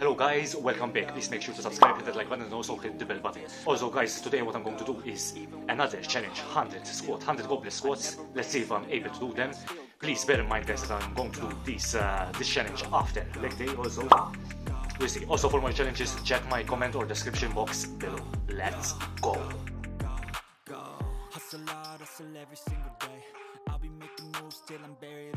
Hello guys, welcome back. Please make sure to subscribe, hit that like button and also hit the bell button. Also guys, today what I'm going to do is another challenge, 100 squat, 100 goblet squats. Let's see if I'm able to do them. Please bear in mind guys that I'm going to do this, uh, this challenge after leg day also. We'll see. Also for more challenges, check my comment or description box below. Let's go. Hustle hustle every single day. I'll be making moves till I'm buried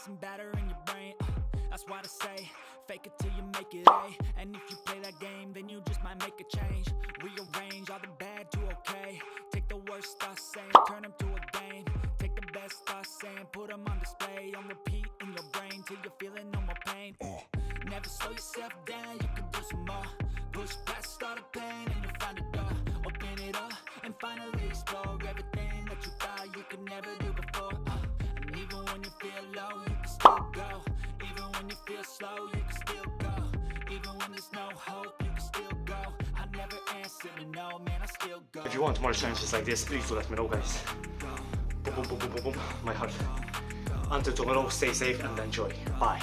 some batter in your brain. Uh, That's why I say, fake it till you make it A. And if you play that game, then you just might make a change. Rearrange all the bad to okay. Take the worst thoughts saying, turn them to a game. Take the best thoughts saying, put them on display. On repeat in your brain till you're feeling no more pain. Uh, Never slow yourself down, you can do some more. Push past all the pain and you'll find a door. Open it up and finally explore everything that you thought you could never do If you want more challenges like this, please do let me know guys. Boom, boom, boom, boom, boom, boom. My heart. Until tomorrow, stay safe and enjoy. Bye.